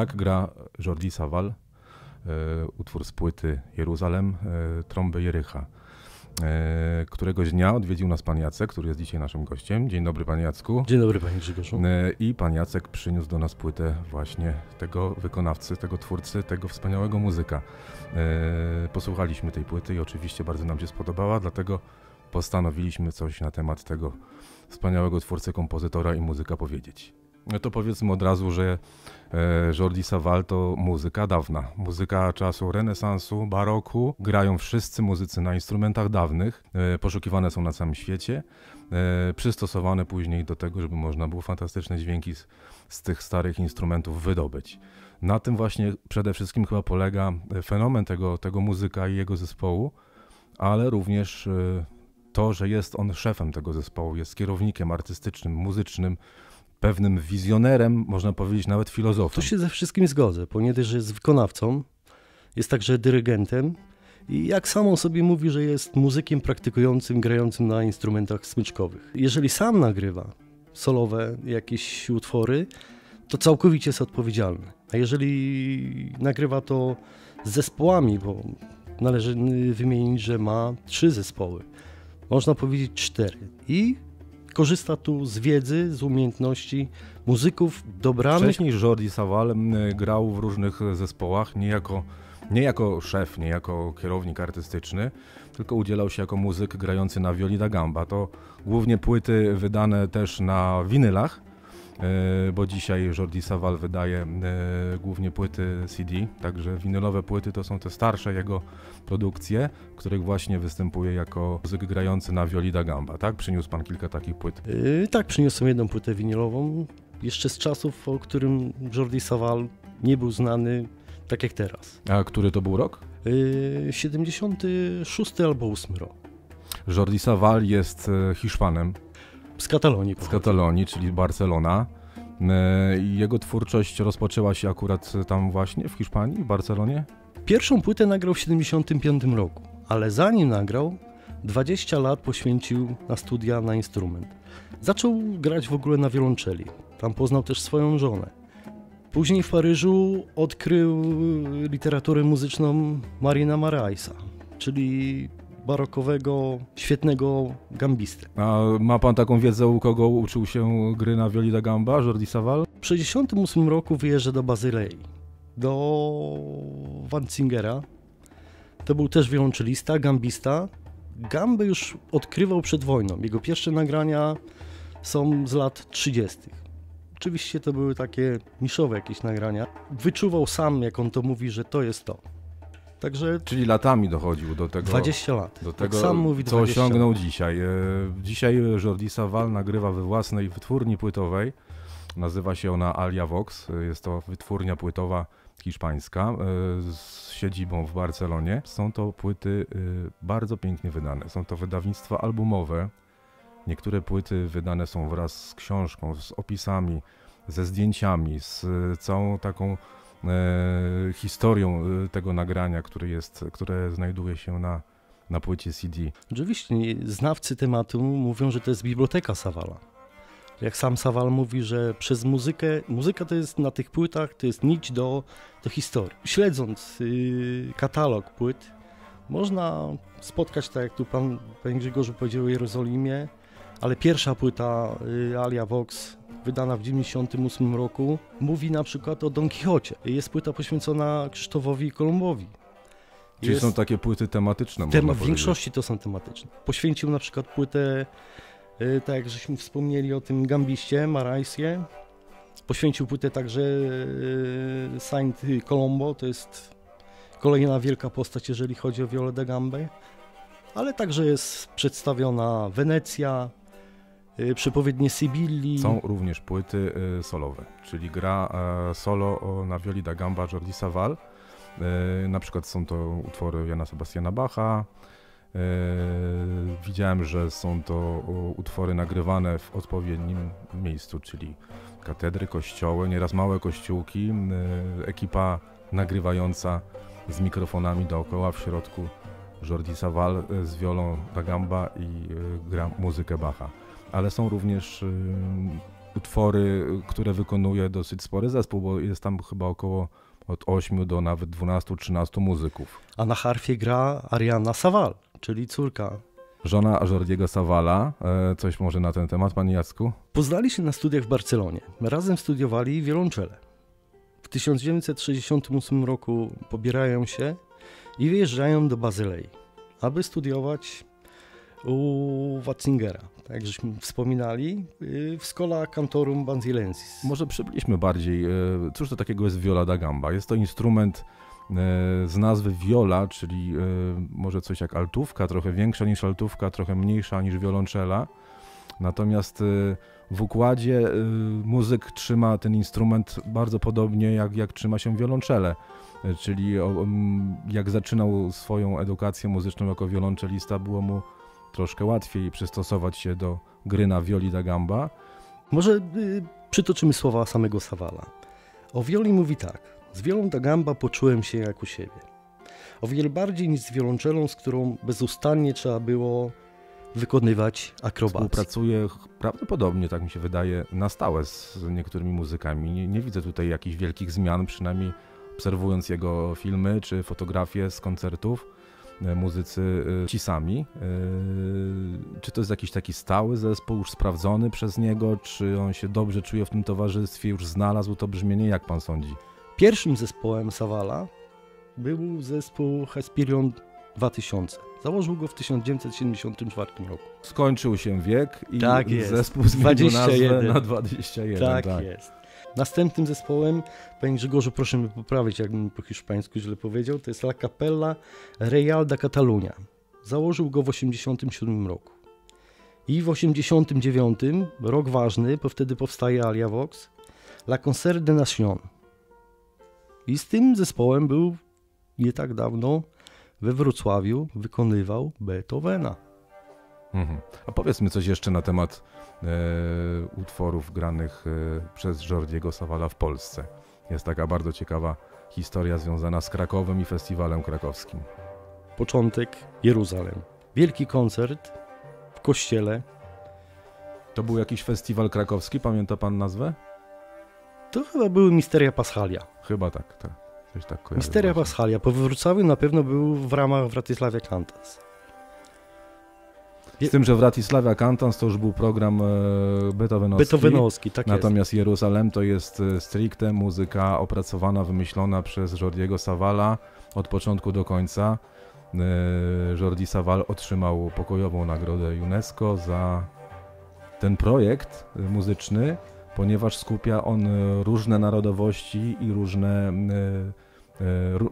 Tak gra Jordi Saval, e, utwór z płyty Jeruzalem, e, trąby Jerycha. E, któregoś dnia odwiedził nas pan Jacek, który jest dzisiaj naszym gościem. Dzień dobry panie Jacku. Dzień dobry panie Grzegorzu. I pan Jacek przyniósł do nas płytę właśnie tego wykonawcy, tego twórcy, tego wspaniałego muzyka. Posłuchaliśmy tej płyty i oczywiście bardzo nam się spodobała, dlatego postanowiliśmy coś na temat tego wspaniałego twórcy, kompozytora i muzyka powiedzieć. To powiedzmy od razu, że e, Jordi Saval to muzyka dawna, muzyka czasu renesansu, baroku. Grają wszyscy muzycy na instrumentach dawnych, e, poszukiwane są na całym świecie, e, przystosowane później do tego, żeby można było fantastyczne dźwięki z, z tych starych instrumentów wydobyć. Na tym właśnie przede wszystkim chyba polega fenomen tego, tego muzyka i jego zespołu, ale również to, że jest on szefem tego zespołu, jest kierownikiem artystycznym, muzycznym, pewnym wizjonerem, można powiedzieć nawet filozofem. Tu się ze wszystkim zgodzę, że jest wykonawcą, jest także dyrygentem i jak samo sobie mówi, że jest muzykiem praktykującym, grającym na instrumentach smyczkowych. Jeżeli sam nagrywa solowe jakieś utwory, to całkowicie jest odpowiedzialny. A jeżeli nagrywa to z zespołami, bo należy wymienić, że ma trzy zespoły, można powiedzieć cztery. I korzysta tu z wiedzy, z umiejętności muzyków dobranych. Wcześniej Jordi Saval grał w różnych zespołach, nie jako, nie jako szef, nie jako kierownik artystyczny, tylko udzielał się jako muzyk grający na violi da gamba. To głównie płyty wydane też na winylach, bo dzisiaj Jordi Saval wydaje e, głównie płyty CD, także winylowe płyty to są te starsze jego produkcje, w których właśnie występuje jako muzyk grający na violi da gamba, tak? Przyniósł pan kilka takich płyt. Yy, tak, przyniosłem jedną płytę winylową, jeszcze z czasów, o którym Jordi Saval nie był znany tak jak teraz. A który to był rok? Yy, 76 albo 8 rok. Jordi Saval jest e, Hiszpanem Z Katalonii. z. Katalonii, czyli Barcelona. E, Jego twórczość rozpoczęła się akurat tam właśnie w Hiszpanii, w Barcelonie. Pierwszą płytę nagrał w 75 roku, ale zanim nagrał, 20 lat poświęcił na studia na instrument. Zaczął grać w ogóle na wiolonczeli. Tam poznał też swoją żonę. Później w Paryżu odkrył literaturę muzyczną Marina Maraisa, czyli barokowego, świetnego gambistę. A ma pan taką wiedzę, u kogo uczył się gry na violi da gamba, Jordi Saval? W 1968 roku wyjeżdża do Bazylei, do Wanzingera. To był też wiolonczelista, gambista. Gambę już odkrywał przed wojną. Jego pierwsze nagrania są z lat 30. Oczywiście to były takie niszowe jakieś nagrania. Wyczuwał sam, jak on to mówi, że to jest to. Także Czyli latami dochodził do tego, 20 lat. do Jak tego sam mówi co 20 osiągnął lat. dzisiaj. E, Dzisiaj Jordi Saval nagrywa we własnej wytwórni płytowej. Nazywa się ona Alia Vox. Jest to wytwórnia płytowa hiszpańska e, z siedzibą w Barcelonie. Są to płyty e, bardzo pięknie wydane. Są to wydawnictwa albumowe. Niektóre płyty wydane są wraz z książką, z opisami, ze zdjęciami, z całą taką historią e, tego nagrania, które, jest, które znajduje się na, na płycie CD. Oczywiście znawcy tematu mówią, że to jest biblioteka Sawala. Jak sam Sawal mówi, że przez muzykę, muzyka to jest na tych płytach, to jest nić do, do historii. Śledząc yy, katalog płyt, można spotkać, tak jak tu pan, panie Grzegorzu powiedział o Jerozolimie, ale pierwsza płyta yy, Alia Vox, wydana w 1998 roku, mówi na przykład o Don Quixocie. Jest płyta poświęcona Krzysztofowi Kolumbowi. Czyli Jest- są takie płyty tematyczne, Tema, w większości to są tematyczne. Poświęcił na przykład płytę, y, tak jak żeśmy wspomnieli o tym Gambiście, Marajsie. Poświęcił płytę także y, Saint Colombo, to jest kolejna wielka postać, jeżeli chodzi o Viola da Gambę. Ale także jest przedstawiona Wenecja, y, przepowiednie Sybilli. Są również płyty y, solowe, czyli gra e, solo na violi da gamba Jordi Saval. E, Na przykład są to utwory Jana Sebastiana Bacha. Widziałem, że są to utwory nagrywane w odpowiednim miejscu, czyli katedry, kościoły, nieraz małe kościółki, ekipa nagrywająca z mikrofonami dookoła, w środku Jordi Saval z wiolą da gamba i gra muzykę Bacha ale są również y, utwory, które wykonuje dosyć spory zespół, bo jest tam chyba około od 8 do nawet 12-13 muzyków. A na harfie gra Ariana Saval, czyli córka. Żona Jordiego Savala. E, coś może na ten temat, panie Jacku? Poznali się na studiach w Barcelonie. Razem studiowali wiolonczele. W 1968 roku pobierają się i wyjeżdżają do Bazylei, aby studiować u Watzingera, tak żeśmy wspominali, y, w Schola Cantorum Banzilensis. Może przybliżmy bardziej, e, cóż to takiego jest viola da gamba? Jest to instrument e, z nazwy viola, czyli może coś jak altówka, trochę większa niż altówka, trochę mniejsza niż wiolonczela. Natomiast w układzie muzyk trzyma ten instrument bardzo podobnie jak, jak trzyma się wiolonczele. Czyli jak zaczynał swoją edukację muzyczną jako wiolonczelista, było mu troszkę łatwiej przystosować się do gry na violi da gamba. Może y, przytoczymy słowa samego Savala. O wioli mówi tak. Z wiolą da gamba poczułem się jak u siebie. O wiele bardziej niż z wiolonczelą, z którą bezustannie trzeba było wykonywać akrobację. Współpracuję prawdopodobnie, tak mi się wydaje, na stałe z niektórymi muzykami. Nie, nie widzę tutaj jakichś wielkich zmian, przynajmniej obserwując jego filmy czy fotografie z koncertów. E, muzycy e, ci sami. E, czy to jest jakiś taki stały zespół, już sprawdzony przez niego? Czy on się dobrze czuje w tym towarzystwie, już znalazł to brzmienie? Jak pan sądzi? Pierwszym zespołem Savala był zespół Hesperion 2000. Założył go w 1974 roku. Skończył się wiek i tak zespół zmienił nazwę na 21. Tak, tak. jest. Następnym zespołem, panie Grzegorzu, proszę mnie poprawić, jakbym po hiszpańsku źle powiedział, to jest La Capella Real da Catalunya. Założył go w 1987 roku. I w 1989, rok ważny, bo wtedy powstaje Alia Vox, La Concert de Nation. I z tym zespołem był nie tak dawno we Wrocławiu, wykonywał Beethovena. Mhm. A powiedzmy coś jeszcze na temat e, utworów granych e, przez Jordiego Savala w Polsce. Jest taka bardzo ciekawa historia związana z Krakowem i festiwalem krakowskim. Początek Jeruzalem. Wielki koncert w kościele. To był jakiś festiwal krakowski, pamięta pan nazwę? To chyba były Misteria Paschalia. Chyba tak, tak. Coś tak Misteria właśnie. Paschalia. Po Wrocławiu na pewno był w ramach Wratysławia Cantas. Z tym, że Wratysławia Cantons to już był program e, beethovenowski. Beethovenowski, tak Natomiast jest. Jeruzalem to jest e, stricte muzyka opracowana, wymyślona przez Jordiego Savala od początku do końca. E, Jordi Saval otrzymał pokojową nagrodę UNESCO za ten projekt muzyczny, ponieważ skupia on różne narodowości i różne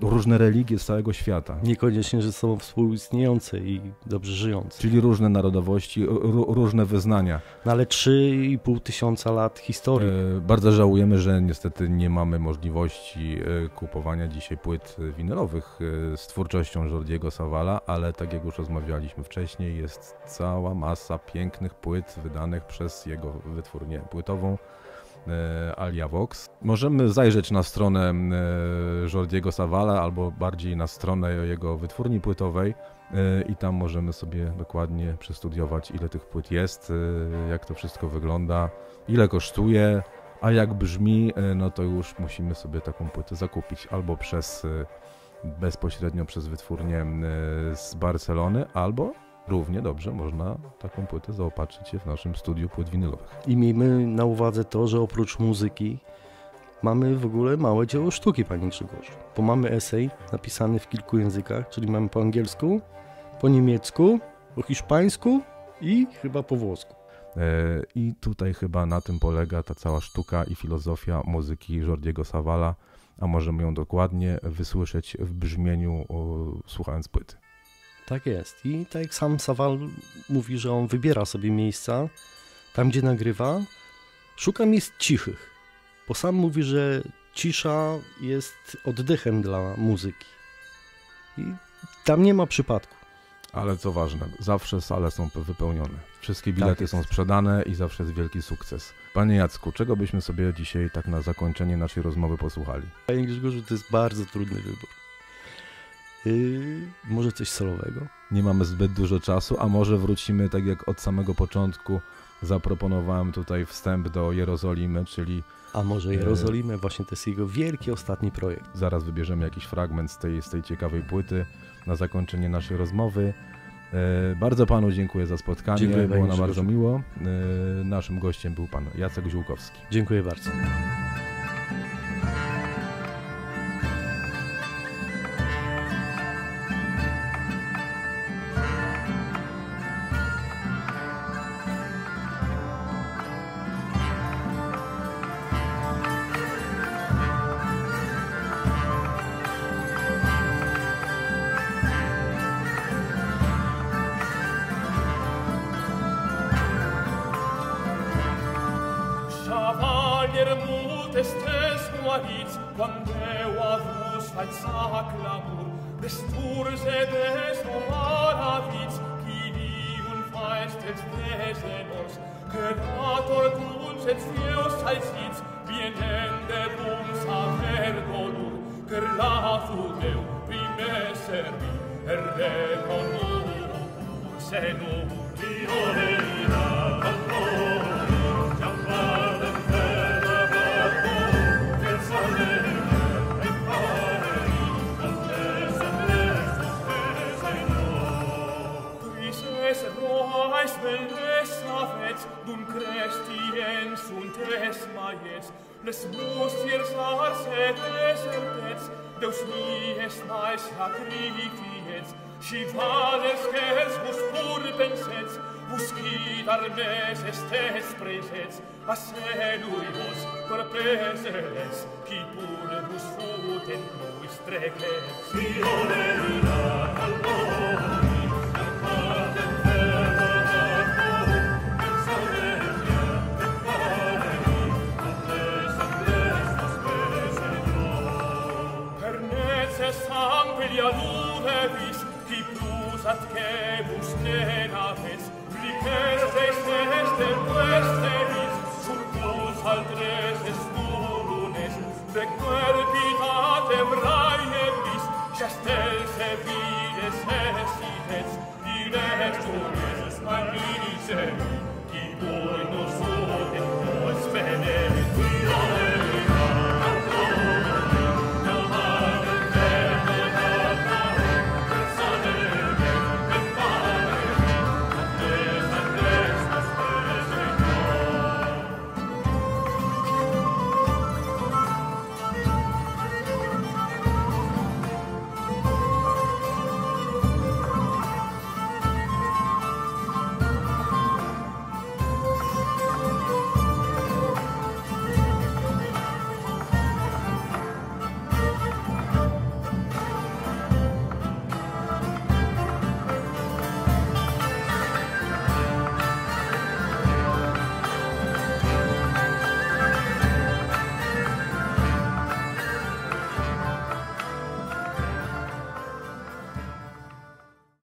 różne religie z całego świata. Niekoniecznie, że są współistniejące i dobrze żyjące. Czyli różne narodowości, różne wyznania. No ale 3,5 tysiąca lat historii. E, bardzo żałujemy, że niestety nie mamy możliwości e, kupowania dzisiaj płyt winylowych z twórczością Jordiego Savala, ale tak jak już rozmawialiśmy wcześniej, jest cała masa pięknych płyt wydanych przez jego wytwórnię płytową E, Alia Vox. Możemy zajrzeć na stronę e, Jordiego Savala albo bardziej na stronę jego wytwórni płytowej e, i tam możemy sobie dokładnie przestudiować ile tych płyt jest, jak to wszystko wygląda, ile kosztuje, a jak brzmi, no to już musimy sobie taką płytę zakupić albo przez bezpośrednio przez wytwórnię z Barcelony, albo równie dobrze można taką płytę zaopatrzyć się w naszym studiu płyt winylowych. I miejmy na uwadze to, że oprócz muzyki mamy w ogóle małe dzieło sztuki, panie Grzegorzu. Bo mamy esej napisany w kilku językach, czyli mamy po angielsku, po niemiecku, po hiszpańsku i chyba po włosku. E, I tutaj chyba na tym polega ta cała sztuka i filozofia muzyki Jordiego Savala, a możemy ją dokładnie wysłyszeć w brzmieniu słuchając płyty. Tak jest. I tak jak sam Sawal mówi, że on wybiera sobie miejsca tam, gdzie nagrywa, szuka miejsc cichych. Bo sam mówi, że cisza jest oddechem dla muzyki. I tam nie ma przypadku. Ale co ważne, zawsze sale są wypełnione. Wszystkie tak bilety tak są sprzedane i zawsze jest wielki sukces. Panie Jacku, czego byśmy sobie dzisiaj tak na zakończenie naszej rozmowy posłuchali? Panie Grzegorzu, to jest bardzo trudny wybór. Yy, może coś solowego? Nie mamy zbyt dużo czasu, a może wrócimy tak jak od samego początku zaproponowałem tutaj wstęp do Jerozolimy, czyli A może Jerozolimę, właśnie to jest jego wielki ostatni projekt. zaraz wybierzemy jakiś fragment z tej, z tej ciekawej płyty na zakończenie naszej rozmowy. E, Bardzo panu dziękuję za spotkanie, Dziękuję, było nam bardzo miło. E, Naszym gościem był pan Jacek Ziółkowski. Dziękuję bardzo. permutes tes guariz, quam Deo avus fat saclamur, destures et des maraviz, qui divum faest et des enors, creator tuns et fios salsiz, vienendebum sacerdotur, per lafu Deo prime servi, er reconorum, se nubri sacrifices, si vales ques vos purpenset, vos quitar mes estes presets, a senuibus per preseles, qui pur vos futen nuis treques. Sione luna calmona, Se samplia nubevis, qui plus ad cebus nenaves, ricerdes ester puesteris, surplus altreses nurunes, de querpitatem raiemis, gestels e vides esites, directunes manice, qui voi nos odem, vos veneris,